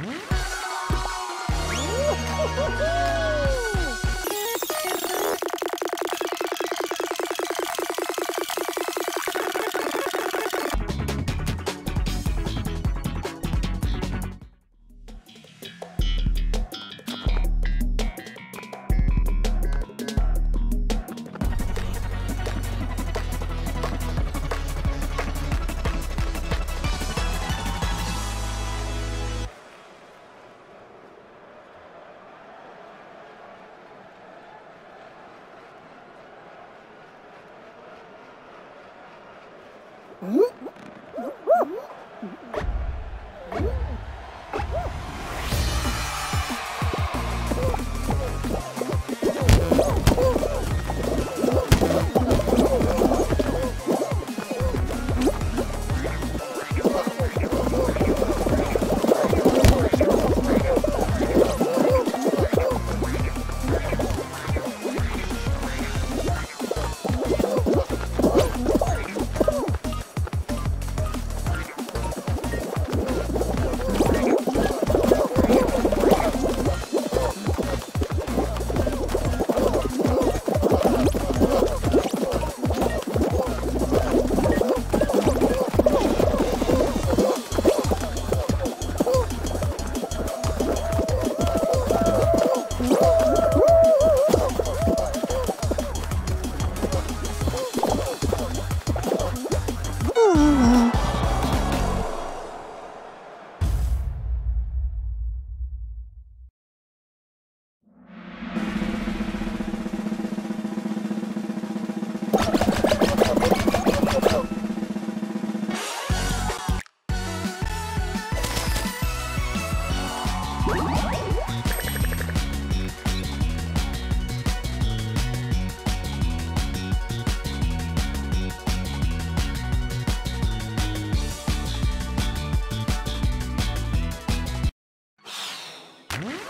hmm Whoop. Mm-hmm.